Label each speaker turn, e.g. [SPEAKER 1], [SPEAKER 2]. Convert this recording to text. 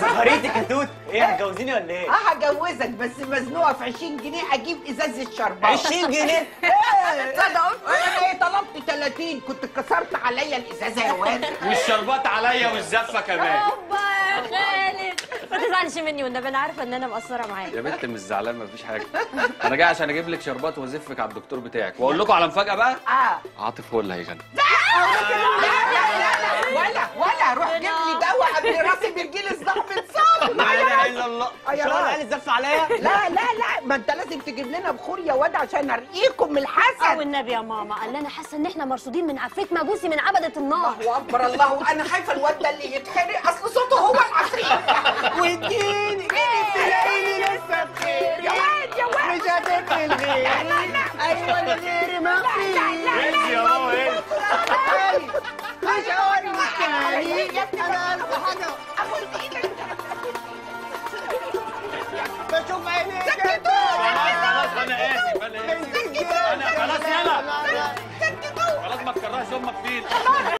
[SPEAKER 1] زهريتي كتوت إيه هتجوزيني ولا إيه؟
[SPEAKER 2] آه هجوزك بس مزنوقه في 20 جنيه أجيب ازازه شربات
[SPEAKER 1] 20 جنيه
[SPEAKER 2] تصدق أنا إيه طلبت 30 كنت كسرت عليا الازازه يا واد
[SPEAKER 3] والشربات عليا والزفه كمان
[SPEAKER 4] اوبا يا خالد ما تزعلش مني والنبي أنا عارفه ان أنا مقصره معاك
[SPEAKER 3] يا بنت مش زعلان مفيش حاجة أنا جاي عشان أجيب لك شربات وازفك على الدكتور بتاعك واقول لكم على مفاجاه بقى
[SPEAKER 2] آه
[SPEAKER 3] عاطف هو اللي هيغني
[SPEAKER 2] لا لا لا لا ولا ولا روح جيب لي دواء قبل راسي بيجي لي صداع بتصاب
[SPEAKER 1] لا
[SPEAKER 2] آه يا
[SPEAKER 1] شو
[SPEAKER 2] راجل.
[SPEAKER 1] قال الزف عليا؟
[SPEAKER 2] لا لا لا ما انت لازم تجيب لنا بخور يا واد عشان ارقيكم من
[SPEAKER 4] آه
[SPEAKER 2] الحسد
[SPEAKER 4] والنبي يا ماما قال لي أنا حاسة إن إحنا مرصودين من عفريت مجوسي من عبدة النار.
[SPEAKER 2] الله أكبر الله. أنا خايفة الواد ده اللي يتحرق. أصل صوته هو العفريت.
[SPEAKER 1] واديني تلاقيني لسه بخير
[SPEAKER 2] يا واد يا واد.
[SPEAKER 1] مش هتقفل الغير أيوه الغير بشوف عينيك
[SPEAKER 3] خلاص خلاص أنا اسف أنا اسف أنا خلاص يلا. خلاص ما تكرهش أمك فينا